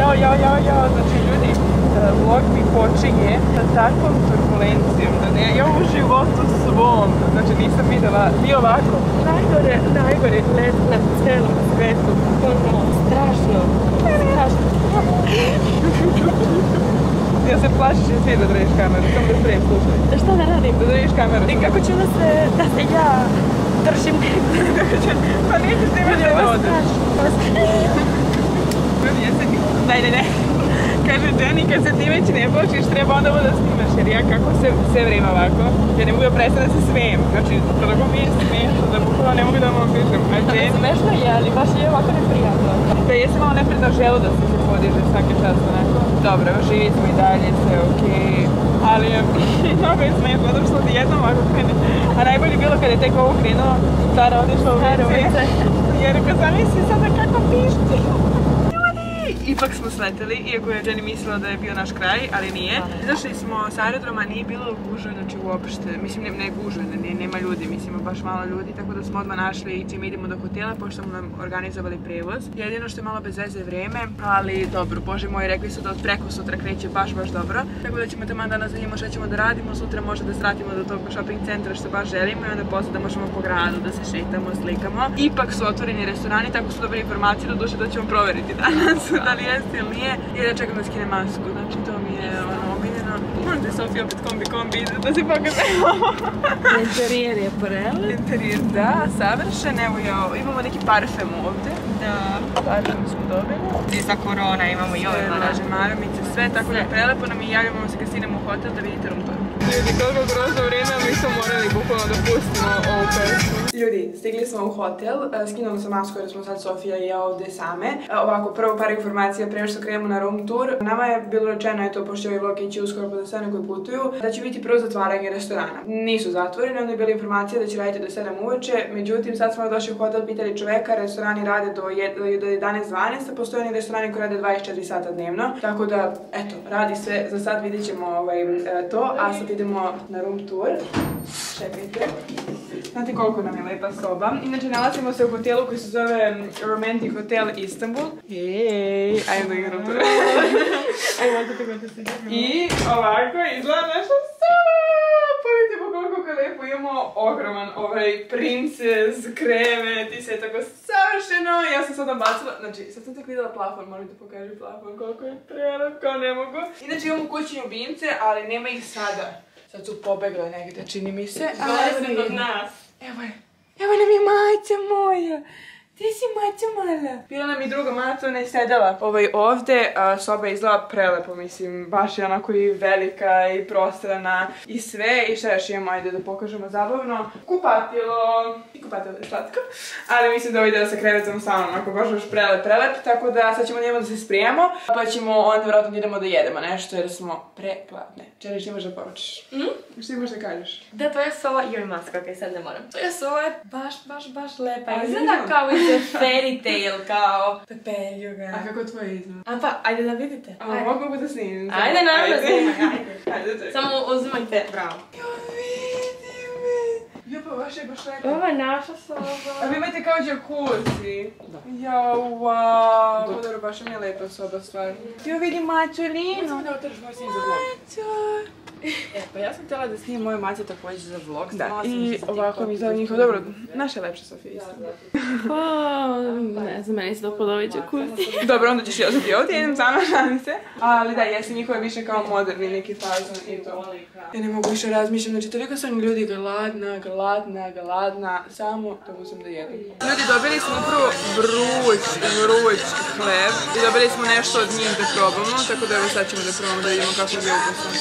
Jao, jao, jao, jao, znači ljudi, e, vlog mi počinje sa takvom turbulencijom, da ne, ja u životu svom, znači nisam vidjela, ni ovako. Najgore, najgore let na celom svetu, ono, strašno, strašno. Ja se plašiš i svi da držiš kameru, samo da sprem, slušaj. Šta da radim? Da držiš kameru. I kako ću da se, da se ja držim Pa neće ti da odeš. Se... Daj, daj, daj. Kaže Jenny, kad se ti već ne plašiš, treba onda da snimaš, jer ja kako se sve vrijeme ovako, ja ne mogu da prestane da se smijem. Znači, toliko mi je smiješno da bukvalno ne mogu da vam opišem. A Jenny, Smešno je, ali baš je ovako neprijatno. da jesam malo nepredno želu da se se podiže svaki čas onako. Dobro, živi smo i dalje, sve je okej. Ali je mnogo je smiješno, zato što ti jednom ovako krene. A najbolje je bilo kada je tek ovo krenuo, Sara otišla u WC. Jer ako zamisli sada kako pišti. Ipak smo sleteli, iako je Jenny mislila da je bio naš kraj, ali nije. Izašli smo s aerodroma, nije bilo gužve, znači uopšte. Mislim, ne, ne gužve, ne, ne- nema ljudi, mislim, baš malo ljudi, tako da smo odmah našli čim idemo do hotela, pošto smo nam organizovali prevoz. Jedino što je malo bez veze vrijeme, ali dobro, bože moj, rekli su da od preko sutra kreće baš, baš dobro. Tako da ćemo tamo danas da vidimo šta ćemo da radimo, sutra možda da sratimo do tog shopping centra što baš želimo i onda posle da možemo po gradu, da se šetamo, slikamo. Ipak su otvoreni restorani, tako su dobili informacije, do duše da ćemo provjeriti danas, da li jeste ili nije. I da čekam da skine masku, znači to mi je ono omiljeno. Moram te Sofija opet kombi kombi, da se pokazamo. Interijer je prele. Interijer, da, savršen, evo ja, imamo neki parfem ovdje. Da. Parfem smo dobili. I sa korona imamo i ove Laže maramice, sve, tako da je prelepo nam i javljamo se kad stignemo u hotel da vidite tour. Ljudi, koliko grozno vrijeme, mi smo morali bukvalno da pustimo ovu pesmu. Ljudi, stigli smo u hotel, e, skinuli smo masku jer smo sad Sofija i ja ovdje same. E, Ovako, prvo par informacija prije što krenemo na room tour. Nama je bilo rečeno, eto, pošto ovaj vlog ići uskoro da sve koji putuju, da će biti prvo zatvaranje restorana. Nisu zatvoreni, onda je bila informacija da će raditi do 7 uveče, međutim sad smo došli u hotel, pitali čoveka, restorani rade do, do 11.12, a postoje oni restorani koji rade 24 sata dnevno, tako da, eto, radi sve, za sad vidjet ćemo ovaj, e, to, a sad idemo na room tour. Čekajte. Znate koliko nam je lepa soba. Inače, nalazimo se u hotelu koji se zove mm, Romantic Hotel Istanbul. Ej, ajmo igram to tako se I ovako izgleda naša soba! Pogledajte po koliko je lepo imamo ogroman ovaj princess, krevet i sve tako savršeno. Ja sam sad nabacila, znači sad sam tek vidjela plafon, moram da pokažem plafon koliko je prelep, kao ne mogu. Inače imamo kućni ljubimce, ali nema ih sada. Sad su pobegle negdje, čini mi se. Dolaze je. do nas. Evo je. Evo nam je maca Ti si maca mala. Bila nam i druga maca, ona je sedela ovaj ovdje. a, soba izgleda prelepo, mislim, baš je onako i velika i prostrana i sve. I šta još imamo, ajde da pokažemo zabavno. Kupatilo. I kupatilo je slatko. Ali mislim da ovaj deo sa krevetom samo onako baš baš prelep, prelep. Tako da sad ćemo njemu da se sprijemo. Pa ćemo onda vjerojatno da idemo da jedemo nešto jer smo preplatne. Čeri, što imaš da poručiš? Što imaš da kažeš? Da, tvoja sova, joj maska, okej, sad ne moram. Sova je baš, baš, baš lepa. Izgleda kao fairy tale, kao pepeljuga. A kako tvoje izgleda? A pa, ajde da vidite. A mogu da snimim? Ajde, naravno, snimaj, ajde. Ajde, čekaj. Samo uzimajte, bravo. Jo, vidi me. Jo, pa baš je baš lepo. Ovo je naša A soba. vi imate kao jacuzzi. Jo, wow. Dobro, baš mi je lepa soba stvarno. Jo, vidi Mačulinu. Da otrš moj sin za vlog. E, pa ja sam htjela da snimim moje mace također za vlog. Da, i ovako mi izgleda njihov. Dobro, naša je lepša Sofija isto. Pa, ne znam, meni se dopada ovaj jacuzzi. Dobro, onda ćeš i ostati ovdje, idem sama, šalim se. Ali da, jesu njihove više kao moderni neki fazon i to. Ja ne mogu više razmišljam, znači toliko su oni ljudi gladna, gladna, gladna, samo da uzem da jedem. Ljudi, dobili smo upravo vruć, vruć hleb i dobili smo nešto od njih da probamo, tako da evo sad ćemo da probamo da vidimo kako je ukusan.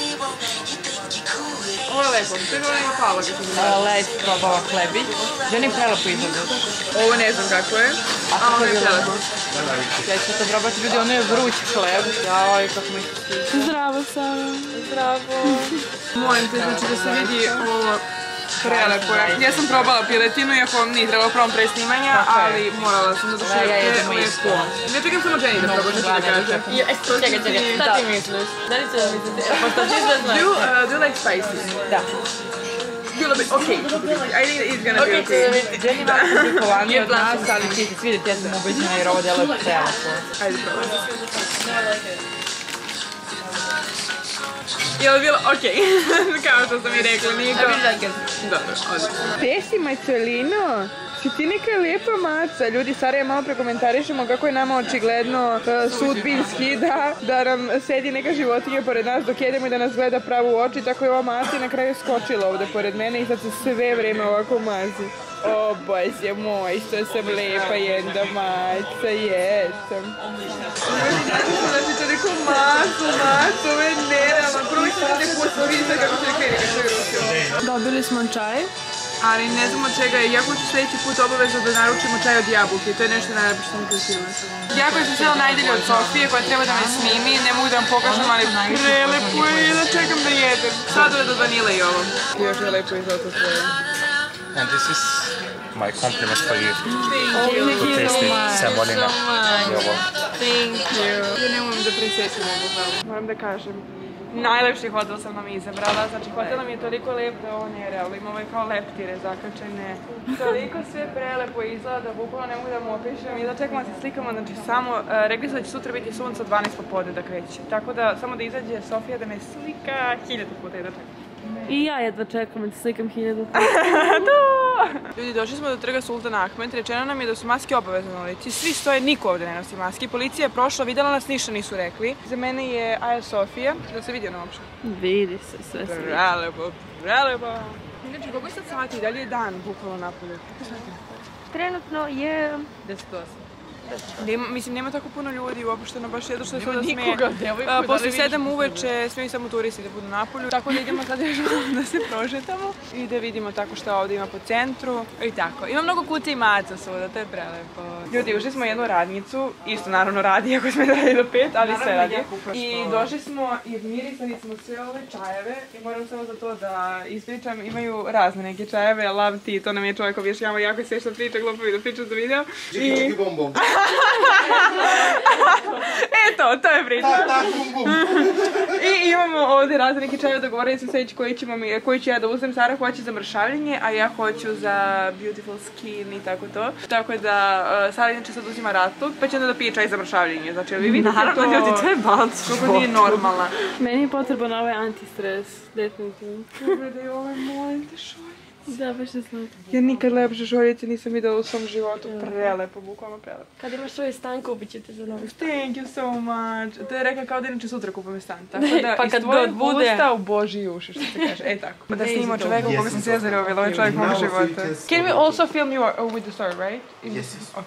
Ovo je lepo, to je ono pala kad sam Led probala hlebić. Želim prelepo izgleda. Ovo ne znam kako je, a ovo je prelepo. Ja ću to probati, ljudi, ono je vruć hleb. Jaj, kako mi se sviđa. Zdravo, Sara. Zdravo. Molim te, znači da se vidi ovo Prelepo je. Ja sam probala piletinu, iako nije trebalo prvom pre snimanja, ali morala sam zato što je prelepo. Ne čekam samo Jenny da probaš, što da kaže. E, čekaj, čekaj, šta ti misliš? Da li će da mislite? Do you like spicy? Da. Bilo bi okej. I think it's gonna be okay. Jenny malo se od nas, ali ti se svidjeti, ja sam ubeđena jer ovo djelo je prelepo. Ajde probaj. Je li bilo okej? Kao što sam i rekla, nije kao... Dobro, odlično. Tesi Marcelino, si ti neka lijepa maca. Ljudi, Sara malo prekomentarišemo kako je nama očigledno uh, sudbinski da, da nam sedi neka životinja pored nas dok jedemo i da nas gleda pravo u oči. Tako je ova maca na kraju skočila ovdje pored mene i sad se sve vrijeme ovako mazi. O, bože moj, što sam lijepa jedna maca, jesam. Ljudi, ne znam da macu, ovo je nerama. Prvo ćete ne pusti, vidite kako ruke. Dobili smo čaj. Ali ne znam od čega je, ja hoću sljedeći put obavezno da naručimo čaj od jabuke, to je nešto najlepše što mi krasilo. Jako sam htjela najdjelje od Sofije koja treba da me snimi, ne mogu da vam pokažem, ali prelepo je da čekam da jedem. Sladove do vanile i ovo. Još je lepo izgleda svoje. And this is my compliment for you. Thank you. To taste it, semolina. Thank you. Ja ne umem da prisećam ovo, moram da kažem. Najlepši hotel sam nam izabrala, znači hotel nam je toliko lep da ovo nije realno, ima ovaj kao leptire zakačene. Toliko sve prelepo izgleda da bukvalno ne mogu da mu opišem i da čekamo se slikamo, znači samo, uh, rekli su da će sutra biti sunce od 12 popodne da kreće. Tako da samo da izađe Sofija da me slika hiljadu puta i da čekam. I ja jedva čekam da slikam hiljadu. Ljudi, došli smo do trga Sultan Ahmed, rečeno nam je da su maske obavezne na ulici, svi stoje, niko ovdje ne nosi maske. Policija je prošla, vidjela nas, ništa nisu rekli. Za mene je Aja Sofija, da se vidi ono uopšte. Vidi se, sve se vidi. Prelepo, prelepo. Inače, koliko je sad sati? Da li je dan bukvalo napolje? Trenutno je... 10 Nema, mislim, nema tako puno ljudi uopšteno, baš jedno što je sada smije. nikoga, Posle sedam uveče smiju samo turisti da budu na polju, tako da idemo sad još da se prošetamo i da vidimo tako što ovdje ima po centru i tako. Ima mnogo kuca i maca svuda, to je prelepo. Ljudi, ušli smo u jednu radnicu, isto naravno radi, ako smo radili do pet, ali sve radi. I došli smo i mirisali smo sve ove čajeve i moram samo za to da ispričam, imaju razne neke čajeve, love tea, to nam je čovjek objašnjava jako sve što priča, glupo da priča za video. I... Eto, to je priča. I imamo ovdje razne neke čajeve, dogovorili smo sljedeći koji, ćemo mi, koji ću ja da uzem. Sara hoće za mršavljenje, a ja hoću za beautiful skin i tako to. Tako da, uh, Sara inače sad uzima rastu, pa će onda da pije čaj za mršavljenje. Znači, vi vidite Naravno, to... ljudi, to je balans Kako nije normalna. Meni je potreban ovaj antistres, definitivno. Dobro da je ovaj moj te šolje. Da, baš ne znam. Ja nikad lepše šoljice nisam vidjela u svom životu. Prelepo, bukvalno prelepo. Kad imaš svoj stan, kupit ću ti za novi stan. Thank you so much. To je rekla kao da inače sutra kupam stan. Tako da Pa iz kad tvojeg god bude. usta u Božji uši, što se kaže. E tako. Da snimamo čoveka u koga sam se ja zarobila, ovaj čovjek mog života. can- we also film you uh, with the story, right? Yes, yes. Ok.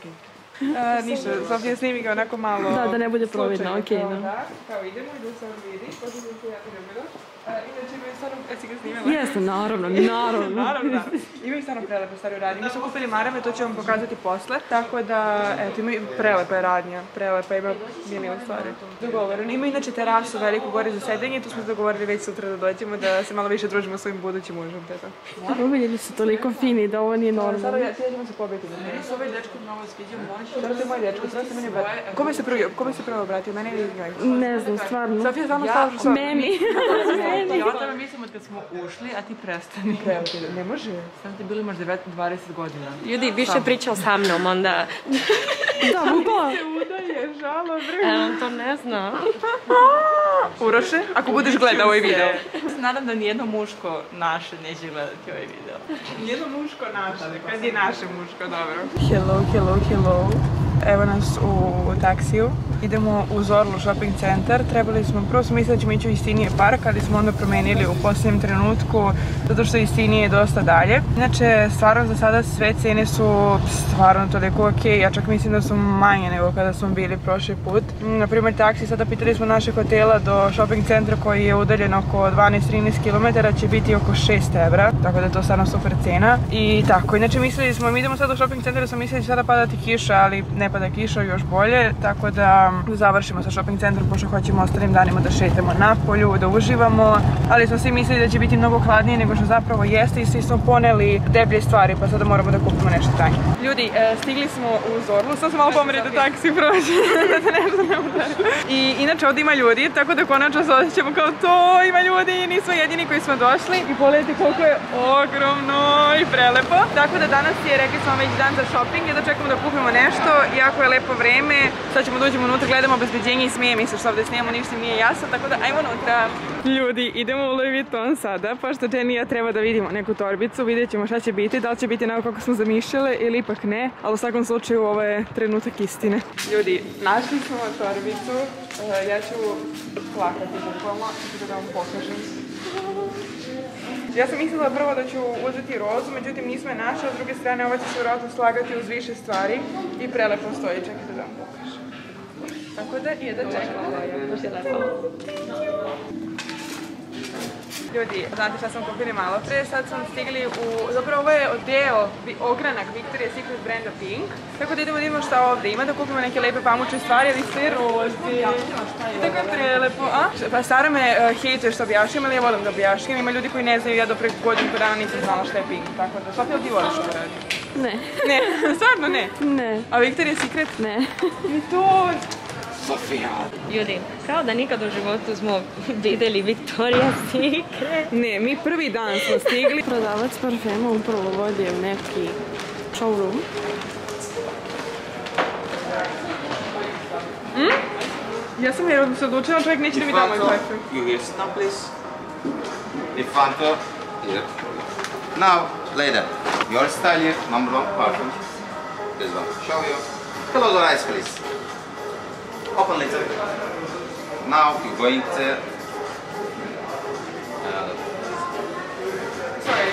Uh, ništa, Sofija snimi ga onako malo... Da, da ne bude providno, okej, kao da. Da, kao idemo i da se on vidi, pošto sam se ja ljubila. Inače imaju stvarno, jesi ga snimala? Jeste, naravno, naravno. Naravno, da. Imaju stvarno prelepe stvari u radnji. Mi smo kupili marame, to ću vam pokazati posle. Tako da, eto, imaju prelepa je radnja, prelepa ima milion stvari. Dogovoreno. Ima inače terasu veliku gore za sedenje, tu smo se dogovorili već sutra da dođemo, da se malo više družimo s svojim budućim mužem, te to. Umiljeni su toliko fini da ovo nije Sada normalno. ja, ti ćemo se pobiti. Meni se ovaj dečko mnogo sviđa, moći. To je moj dečko, sada se meni obratio. Kome se prvo, kome se prvo obratio, mene ili njoj? Ne znam, stvarno. Sofija samo stala što sam. Meni. Ja o tome mislim od kad smo ušli, a ti prestani. Ne može. Sam ti bili možda 20 godina. Ljudi, više pričao sa mnom, onda... Da, bukvalno. Udalje, žalo, bre. E, on to ne zna. Uroše, ako budeš gledao ovaj video. Nadam da nijedno muško naše neće gledati ovaj video. Jedno muško naše, kad je naše muško, dobro. Hello, hello, hello. Evo nas u taksiju. Idemo u Zorlu shopping centar. Trebali smo, prvo smo mislili da ćemo ići u Istinije park, ali smo onda promenili u posljednjem trenutku, zato što Istinije je dosta dalje. Inače, stvarno za sada sve cene su stvarno toliko ok. Ja čak mislim da su manje nego kada smo bili prošli put. Na primjer, taksi, sada pitali smo našeg hotela do shopping centra koji je udaljen oko 12-13 km, će biti oko 6 evra, tako da je to stvarno super cena. I tako, inače mislili smo, mi idemo sad u shopping centar, smo mislili da će sada padati kiša, ali ne pada kiša, još bolje, tako da završimo sa shopping centrom, pošto hoćemo ostalim danima da šetamo na polju, da uživamo, ali smo svi mislili da će biti mnogo hladnije nego što zapravo jeste i svi smo poneli deblje stvari, pa sada moramo da kupimo nešto tanje. Ljudi, e, stigli smo u Zorlu, sad smo malo pomeri da taksi prođe, da te nešto ne udari. I inače ovdje ima ljudi, tako da konačno se osjećamo kao to, ima ljudi, nismo jedini koji smo došli. I pogledajte koliko je ogromno i prelepo. Tako da danas je, rekli smo već dan za shopping, da čekamo da kupimo nešto, jako je lepo vreme. Sad ćemo dođemo unutra, gledamo obezbeđenje i smije mi se što ovdje snijemo, ništa nije jasno, tako da ajmo unutra. Ljudi, idemo u Louis Vuitton sada, pošto Jenny i ja treba da vidimo neku torbicu, vidjet ćemo šta će biti, da li će biti onako kako smo zamišljale ili ipak ne, ali u svakom slučaju ovo je trenutak istine. Ljudi, našli smo torbicu, e, ja ću plakati bukvalno, tako da vam pokažem. Ja sam mislila prvo da ću uzeti rozu, međutim nismo je našla, s druge strane ova će se vjerojatno slagati uz više stvari i prelepo stoji, čekajte da vam pokažem. Tako da je da čekamo. Ljudi, znate šta smo kupili malo pre, sad smo stigli u, zapravo ovo je deo, ogranak Victoria's Secret brenda Pink. Tako da idemo da vidimo šta ovdje ima, da kupimo neke lepe pamuče stvari, ali sve rozi. Tako je prelepo, a? Pa Sara me uh, hejtuje što objašnjam, ali ja volim da objašnjam. Ima ljudi koji ne znaju, ja do pre godinu po dana nisam znala šta je Pink, tako da, Sofija, ti voliš što radi? Ne. Ne, stvarno ne. Ne. A Victoria's Secret? Ne. I to... Ljudi, kao da nikad u životu smo vidjeli Victoria's Secret. Ne, mi prvi dan smo stigli. Prodavac parfema upravo vodi u neki showroom. Ja sam jer se odlučila, čovjek neće da mi da moj parfum. you sit down please. Infanto, here. Now, later, your style here, number one parfum. This one, show you. Close your eyes please. Open little. Now you're going to... Uh, Sorry.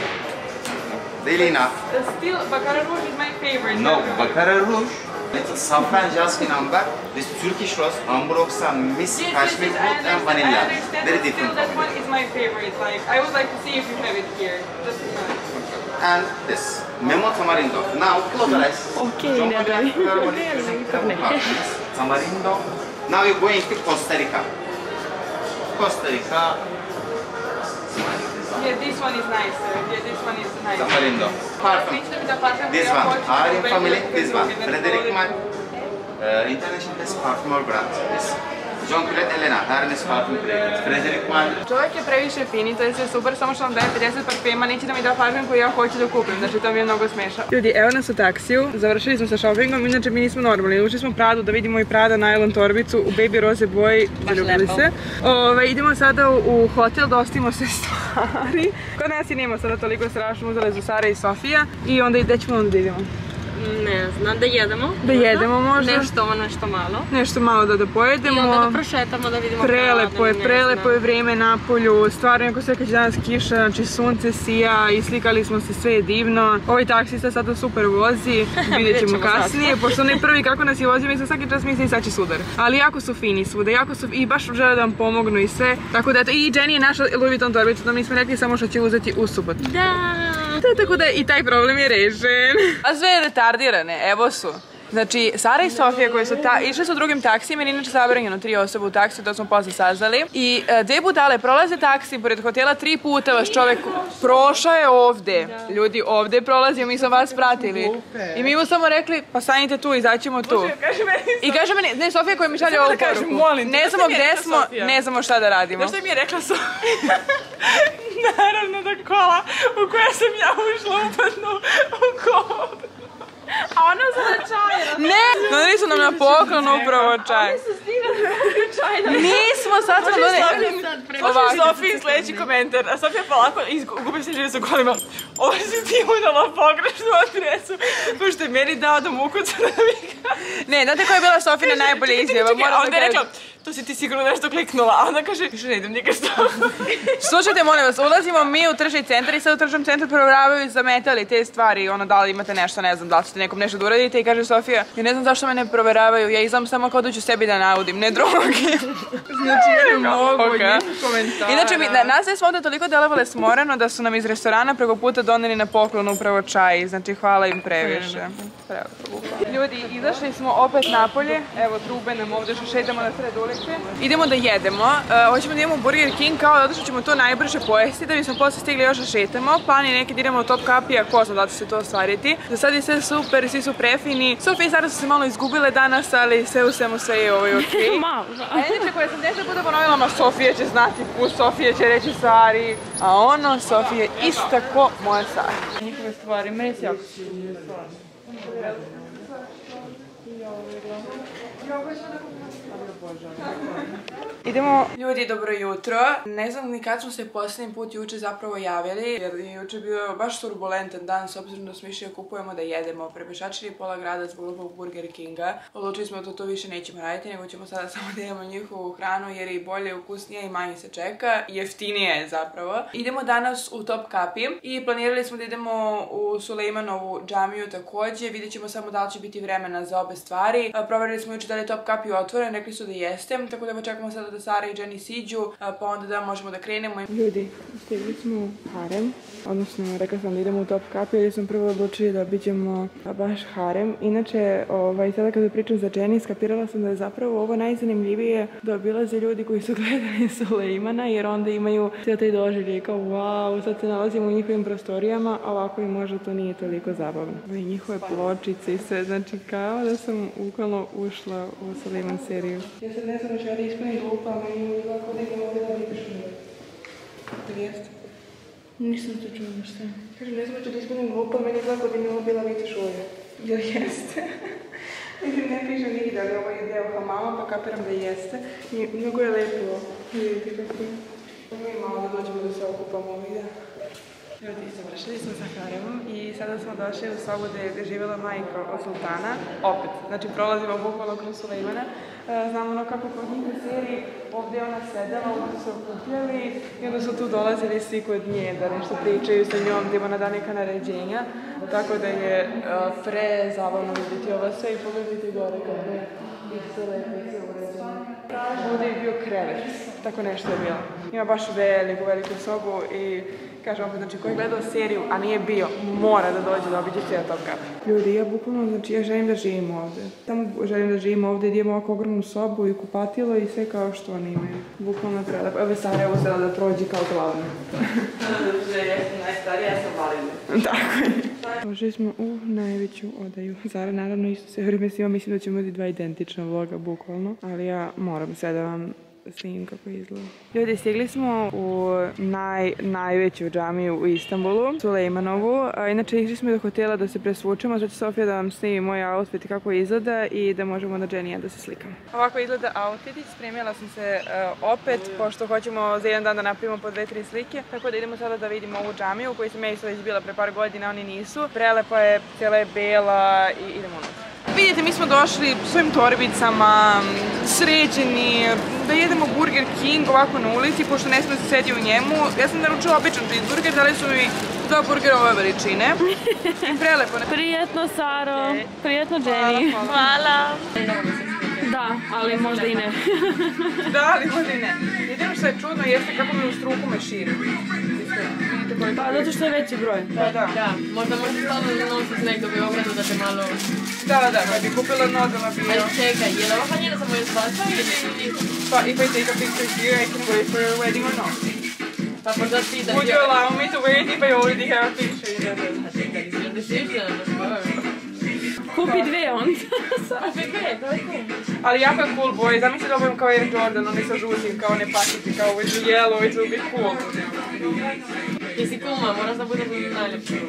Delina. Uh, Still, Baccarat Rouge is my favorite. No, Baccarat Rouge. Little saffron jasmine amber. This Turkish rose, Ambroxa, Miss Yes, yes, Kashmir yes, I Gold and understand, I vanilla. understand, Very but different still, that one is my favorite. Like, I would like to see if you have it here. Just and this Memo Tamarindo. Now close your eyes. Okay, Don't now forget I- verbally using partners. Tamarindo. Now you're going to Costa Rica. Costa Rica. Smiling design. Yeah, this one is nicer. Yeah, this one is nice. Tamarindo. Parfum. Neće da mi da parfum This koji ja one. hoću, Arin nego family. veliki This one. drugi, da Frederic volim. Malle. Uh, international best parfumeur brand. This. John Elena. Čovjek je previše fini, to je sve super, samo što vam daje 50 parfema, neće da mi da parfem koji ja hoću da kupim, znači to mi je mnogo smešno. Ljudi, evo nas u taksiju, završili smo sa shoppingom, inače mi nismo normalni, ušli smo Pradu da vidimo i Prada nylon torbicu u baby roze boji, zaljubili se. Ove, idemo sada u, hotel da ostavimo sve stvari. Kod nas i nema sada toliko strašno, uzele su Sara i Sofija i onda gdje ćemo onda da idemo? Ne znam, da jedemo. Da jedemo možda. Nešto, ovo nešto malo. Nešto malo da da I pojedemo. onda da prošetamo da vidimo Prelepo je, prelepo je vrijeme na polju, stvarno neko sve kad će danas kiša, znači sunce sija i slikali smo se, sve je divno. Ovaj taksista sada super vozi, vidjet ćemo kasnije, pošto onaj prvi kako nas je vozio, mislim svaki čas mislim sad će sudar. Ali jako su fini svuda, jako su i baš žele da vam pomognu i sve. Tako da eto, i Jenny je našla Louis Vuitton torbicu, da mi smo rekli samo što će uzeti u subotu. Da. Da, tako da i taj problem je rešen. A sve retardirane, evo su. Znači, Sara i Sofija koje su ta, išle su drugim taksijem jer je inače zabranjeno tri osobe u taksiju, to smo posle saznali. I e, dve budale prolaze taksi pored hotela, tri puta vas čovek prošao je ovde. Ljudi, ovde je prolazio, mi smo vas pratili. I mi mu samo rekli, pa stanite tu, izaćemo tu. I kaže meni, ne, Sofija koja mi šalje ovu poruku. molim Ne znamo gde smo, Sofija? ne znamo šta da radimo. Znaš šta mi je rekla su? Naravno da kola u koje sam ja ušla upadnu u kolu. A ona značajna. Ne, doneli su nam na poklon upravo čaj. Nismo, sad smo doneli. Može Sofiji sljedeći komentar, a Sofija polako izgubi se živi sa kolima. Ovo si ti udala pogrešnu adresu, pošto je meni dao da mu ukuca da mi ga... Ne, znate koja je bila Sofina najbolja izjava? Onda da je rekla. To si ti sigurno nešto kliknula, a onda kaže, više ne idem nikad. Slušajte, molim vas, ulazimo mi u tržni centar i sad u tržnom centru provjeravaju i zametali te stvari, ono da li imate nešto, ne znam, da li ćete nekom nešto da uradite i kaže Sofija, ja ne znam zašto me ne provjeravaju, ja izam samo kao da ću sebi da naudim, ne drugim. znači, ne mogu, komentara. Inače, mi, na, nas sve smo onda toliko delovale smoreno da su nam iz restorana preko puta doneli na poklon upravo čaj, znači hvala im previše. Ljudi, izašli smo opet napolje, evo trube nam ovdje što šetamo na sred ulice. Idemo da jedemo, E, hoćemo da idemo u Burger King kao zato što ćemo to najbrže pojesti da bismo posle stigli još da šetamo. Plan je neki da idemo u Top Kapija, ko zna da će se to ostvariti. Za sad je sve super, svi su prefini. Sofija i Sara su se malo izgubile danas, ali sve u svemu sve je ovo okej. Malo. A inače, koje sam deset puta ponovila, ma Sofija će znati put, Sofija će reći Sari, a ono, Sofija je ista ko moja Sari. Njihove stvari, meni se jako Boże. Idemo, ljudi, dobro jutro. Ne znam ni kad smo se posljednji put juče zapravo javili, jer je juče bio baš turbulentan dan, s obzirom da smo išli kupujemo da jedemo. Prepešačili pola grada zbog ovog Burger Kinga. Odlučili smo da to više nećemo raditi, nego ćemo sada samo da jedemo njihovu hranu, jer je i bolje, ukusnije i manje se čeka. Jeftinije je zapravo. Idemo danas u Top Kapi i planirali smo da idemo u Sulejmanovu džamiju također. Vidjet ćemo samo da li će biti vremena za obe stvari. A, Provjerili smo juče da li je Top Kapi otvoren, rekli su da jeste, tako da čekamo sada da Sara i Jenny siđu, pa onda da možemo da krenemo. Ljudi, stigli smo u harem, odnosno rekla sam da idemo u Top Kapi jer sam prvo odlučili da obiđemo baš harem. Inače, ovaj, sada kada pričam za Jenny, skapirala sam da je zapravo ovo najzanimljivije da obilaze ljudi koji su gledali Sulejmana, jer onda imaju cijel taj doživljaj kao wow, sad se nalazimo u njihovim prostorijama, a ovako i možda to nije toliko zabavno. Ove njihove pločice i sve, znači kao da sam bukvalno ušla u Sulejman seriju. Ja sad ne znam da ispunim ali mi je ovako da ovdje da jeste? Nisam to čula šta. Kažem, ne znam da ispunim glupa, meni je ovo bila. Jel jeste? Mislim, ne piše nigdje da li ovo je deo hamama, pa kapiram da jeste. I mnogo je lepo. Vidite kako je. Mi malo da dođemo da se okupamo ovdje. Ljudi, završili smo sa haremom i sada smo došli u sobu gdje je živjela majka od sultana. Opet, znači prolazimo bukvalno kroz Sulejmana. E, Znamo ono kako kod njih u seriji, ovdje je ona sedela, ovdje su se okupljali i onda su tu dolazili svi kod nje da nešto pričaju sa njom, da ima na neka naređenja. Tako da je e, pre zabavno vidjeti ovo sve i pogledajte gore kako je sve lepo sve uređeno. Ovdje je bio krevet, tako nešto je bilo. Ima baš veliku, veliku sobu i kažem opet, znači ko je gledao seriju, a nije bio, mora da dođe da obiđe cijel Top Cup. Ljudi, ja bukvalno, znači ja želim da živim ovdje. Samo želim da živim ovdje, gdje imamo ovako ogromnu sobu i kupatilo i sve kao što oni imaju. Bukvalno treba. Evo Sara uzela da prođe kao glavna. Najstarija sam valina. Tako je. Došli smo u najveću odaju. Zara naravno isto sve vrijeme svima mislim da ćemo imati dva identična vloga, bukvalno. Ali ja moram sve da vam snimim kako izgleda. Ljudi, stigli smo u naj, najveću džamiju u Istanbulu, Sulejmanovu. Inače, išli smo do hotela da se presvučemo, će Sofija da vam snimi moj outfit i kako izgleda i da možemo na Jenny i da se slikamo. Ovako izgleda outfit, spremila sam se e, opet, pošto hoćemo za jedan dan da napravimo po dve, tri slike, tako da idemo sada da vidimo ovu džamiju u kojoj sam ja isto već bila pre par godina, oni nisu. Prelepa je, cijela je bela i idemo unutra. Vidite, mi smo došli svojim torbicama, sređeni, da jedemo Burger King ovako na ulici, pošto ne smo se sedi u njemu. Ja sam naručila običan cheeseburger, dali su mi dva burgera ove veličine. Prelepo. Prijetno, Saro. Prijetno, Jenny. Hvala. Da, ali možda i ne. Da, ali možda i ne. Jedino što je čudno jeste kako mi u struku me širi. Vidite koliko Pa, zato što je veći broj. Da, da. Da, možda možeš stvarno nositi nek do Beogradu da te malo... Da, da, da, kad bi kupila nogama bio. Ali čekaj, je li ova haljina samo je svača ili... Pa, if I take a picture here, I can wear it for a wedding or not. Pa možda ti da... Would you allow me to wear it if I already have a picture? A čekaj, izgleda decision, Kupi dve onda. Kupi dve, to je cool. Ali jako je cool boy, zamisli da obujem kao Air Jordan, oni sa žutim, kao one pakice, kao with the yellow, it will be cool. Ti si kuma, moraš da budeš najljepši.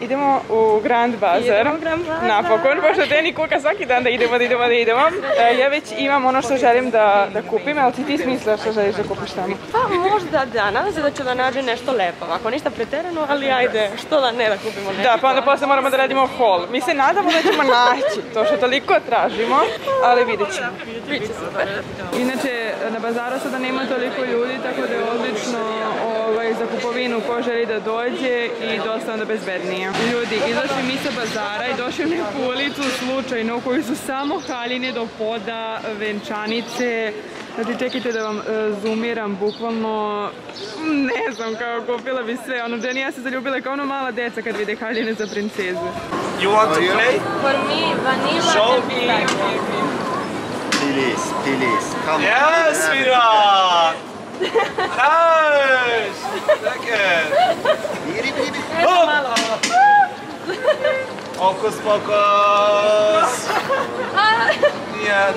Idemo u Grand Bazar. Idemo u Grand Bazar. Napokon, pošto Deni kuka svaki dan da idemo, da idemo, da idemo. E, ja već imam ono što želim da, da kupim, ali ti ti smisla što želiš da kupiš tamo. Pa možda da, nadam se da ću da nađem nešto lepo. Ako ništa preterano, ali ajde, što da ne da kupimo nešto. Da, pa onda posle moramo da radimo haul. Mi se nadamo da ćemo naći to što toliko tražimo, ali vidjet ćemo. Biće super. Inače, na bazaru sada nema toliko ljudi, tako da je odlično za kupovinu ko želi da dođe i dosta onda bezbednije. Ljudi, izašli mi sa bazara i došli u neku ulicu slučajno u kojoj su samo haljine do poda, venčanice, Znači čekajte da vam e, zoomiram, bukvalno, ne znam kako, kupila bi sve, ono, Jenny ja se zaljubila kao ono mala deca kad vide haljine za princeze. You want to play? For me, vanilla Show and black. Please, please, come. Yes, sweetheart! Nice! Second! Biri, biri. Oh! Okus pokus! Nie.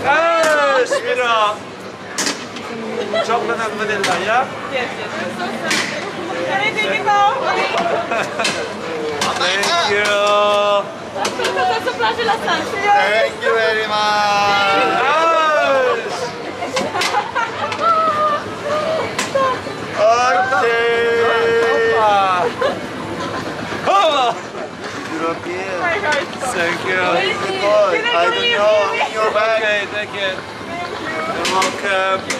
Cheers, Mira. Chocolate and vanilla, yeah? Yes, yes. Can I take it now? Thank you. Thank you very much. Okay. Oh, European. thank you. Good. I don't know in your bag. Okay, thank you.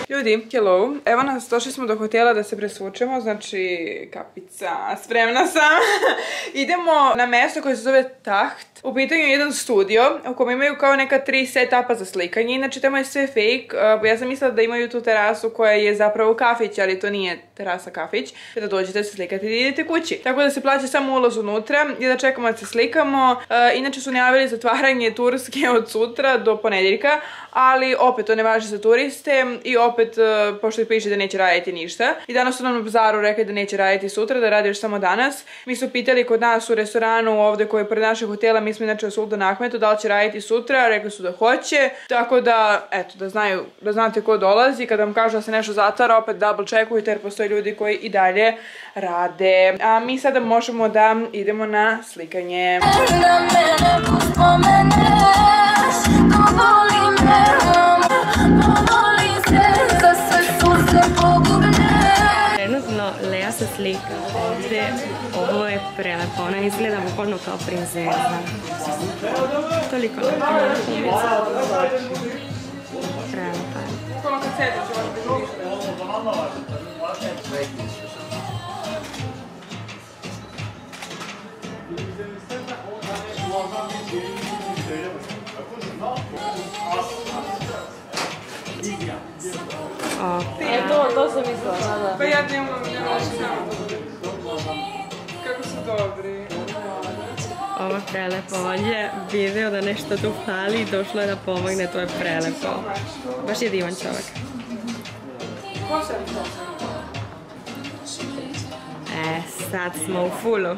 Ljudi, hello. Evo nas, došli smo do hotela da se presvučemo, znači kapica, spremna sam. Idemo na mjesto koje se zove Taht. U pitanju je jedan studio u kojem imaju kao neka tri setapa za slikanje. Inače, tamo je sve fake. Ja sam mislila da imaju tu terasu koja je zapravo kafić, ali to nije terasa kafić. Da dođete se slikati i idete kući. Tako da se plaća samo ulaz unutra i da čekamo da se slikamo. Inače su najavili zatvaranje Turske od sutra do ponedjeljka, ali opet to ne važi za turiste i opet, uh, pošto piše da neće raditi ništa. I danas su nam na bazaru rekli da neće raditi sutra, da radi još samo danas. Mi su pitali kod nas u restoranu ovdje koji je pored našeg hotela, mi smo inače u Sultan Ahmetu, da li će raditi sutra, rekli su da hoće. Tako da, eto, da znaju, da znate ko dolazi, kada vam kažu da se nešto zatvara, opet double checkujte jer postoje ljudi koji i dalje rade. A mi sada možemo da idemo na slikanje. Na mene slika ovdje. Ovo je prelepo. Ona izgleda bukvalno kao princeza. Toliko lepa kumica. Prelepa. Ono kad sedeš, ovo je ništa. O, Pa ja nemam, samo. Kako su dobri. ovo je prelepo. On je video da nešto tu fali i došlo je da pomogne. To je prelepo. Baš je divan čovjek. To? E, sad smo u fullu.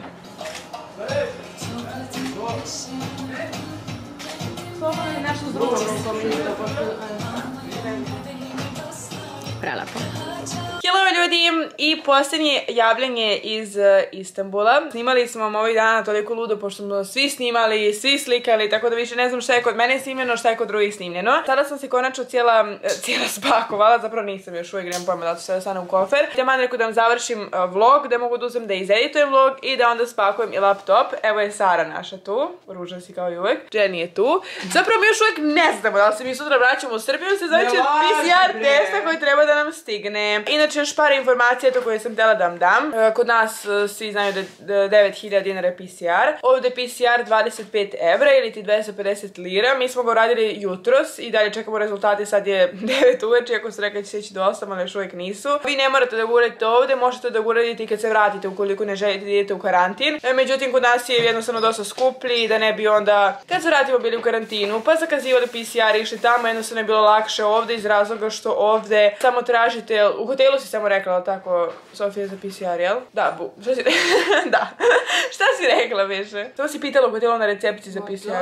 Prelepo. Hello ljudi i posljednje javljanje iz e, Istambula. Snimali smo vam ovih dana toliko ludo pošto smo svi snimali, svi slikali, tako da više ne znam šta je kod mene snimljeno, šta je kod drugih snimljeno. Sada sam se konačno cijela, e, cijela spakovala, zapravo nisam još uvijek, nemam pojma da ću sada stanem u kofer. Taman rekao da vam završim e, vlog, da mogu da uzem da izeditujem vlog i da onda spakujem i laptop. Evo je Sara naša tu, ružna si kao i uvijek. Jenny je tu. Zapravo mi još uvijek ne znamo da li se mi sutra vraćamo u Srbiju, se od PCR testa koji treba da nam stigne. Inače još par informacija to koje sam htjela da vam dam. E, Kod nas e, svi znaju da je 9000 dinara PCR. Ovdje je PCR 25 evra ili ti 250 lira. Mi smo ga radili jutros i dalje čekamo rezultate. Sad je 9 uveče, ako su rekli će se ići do 8, ali još uvijek nisu. Vi ne morate da ga uradite ovdje, možete da ga uradite i kad se vratite ukoliko ne želite da idete u karantin. E, Međutim, kod nas je jednostavno dosta skuplji da ne bi onda, kad se vratimo bili u karantinu, pa zakazivali PCR, išli tamo, jednostavno je bilo lakše ovdje iz razloga što ovdje samo tražite, u hotelu si samo rekla, tako, Sofija za PCR, jel? Da, bu, šta si Da. šta si rekla više? Samo si pitala u hotelu na recepciji za PCR.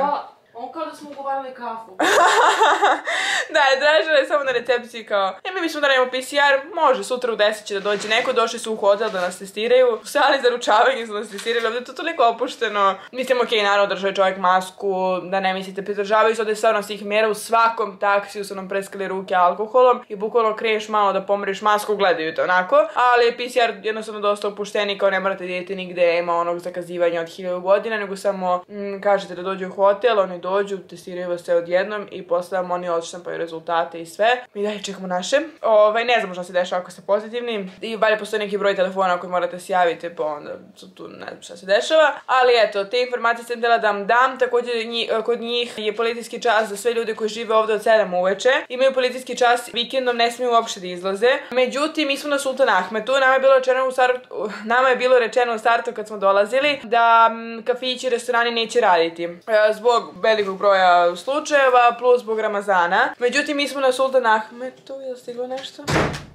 On kao da smo ugovarali kafu. da, je tražila je samo na recepciji kao, e, mi mislimo da nemamo PCR, može, sutra u 10 će da dođe neko, došli su u hotel da nas testiraju, u sali za ručavanje su nas testirali, ovdje je to toliko opušteno. Mislim, okej, naravno držao je čovjek masku, da ne mislite, pridržavaju se ovdje stvarno svih mjera, u svakom taksiju su nam preskali ruke alkoholom i bukvalno kriješ malo da pomiriš masku, gledaju te onako, ali je PCR jednostavno dosta opušteni, kao ne morate vidjeti nigde, ima onog zakazivanja od 1000 godina, nego samo mm, kažete da dođu u hotel, oni testiraju vas sve odjednom i posle vam oni odštampaju rezultate i sve. Mi dalje čekamo naše. Ovaj, ne znamo što se dešava ako ste pozitivni. I valje postoji neki broj telefona koji morate se javiti, pa onda tu ne znam šta se dešava. Ali eto, te informacije sam htjela da vam dam. Također kod njih je policijski čas za sve ljude koji žive ovdje od 7 uveče. Imaju policijski čas, vikendom ne smiju uopšte da izlaze. Međutim, mi smo na Sultan Ahmetu. Nama je bilo rečeno u startu, nama je bilo rečeno u startu kad smo dolazili da mm, kafići i restorani neće raditi. E, Zbog velikog broja slučajeva plus zbog Ramazana. Međutim, mi smo na Sultan Ahmetu, je li stiglo nešto?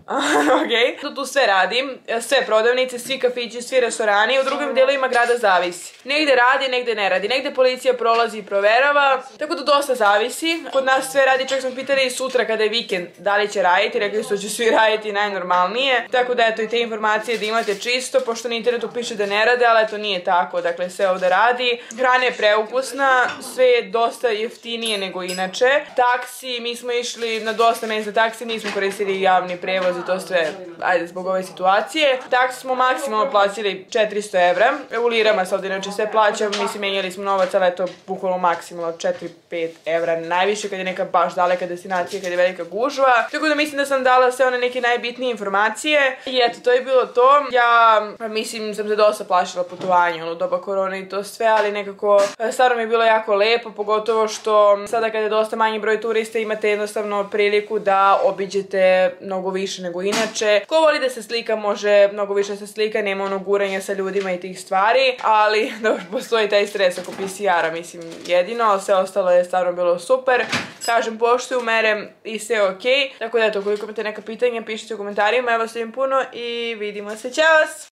ok. Tu, tu sve radim, sve prodavnice, svi kafići, svi restorani, u drugim dijelovima grada zavisi. Negde radi, negde ne radi, negde policija prolazi i proverava, tako da dosta zavisi. Kod nas sve radi, čak smo pitali i sutra kada je vikend da li će raditi, rekli su da će svi raditi najnormalnije. Tako da eto i te informacije da imate čisto, pošto na internetu piše da ne rade, ali eto nije tako, dakle sve ovde radi. Hrana je preukusna, sve je dosta jeftinije nego inače. Taksi, mi smo išli na dosta mesta taksi, nismo koristili javni prevoz i to sve, ajde, zbog ove situacije. Taksi smo maksimalno plaćali 400 evra, u lirama se ovdje inače sve plaća, mislim, menjali smo novac, ali eto, bukvalno maksimalno 4-5 evra, najviše kad je neka baš daleka destinacija, kad je velika gužva. Tako da mislim da sam dala sve one neke najbitnije informacije. I eto, to je bilo to. Ja, mislim, sam se dosta plašila putovanja, ono, doba korona i to sve, ali nekako, e, stvarno mi je bilo jako lepo, pogotovo što sada kada je dosta manji broj turista imate jednostavno priliku da obiđete mnogo više nego inače. Ko voli da se slika, može mnogo više se slika, nema ono guranja sa ljudima i tih stvari, ali dobro, postoji taj stres oko PCR-a, mislim, jedino, sve ostalo je stvarno bilo super. Kažem, poštuju mere i sve okej. Tako da eto, koliko imate neka pitanja, pišite u komentarima, evo svim puno i vidimo se, čao!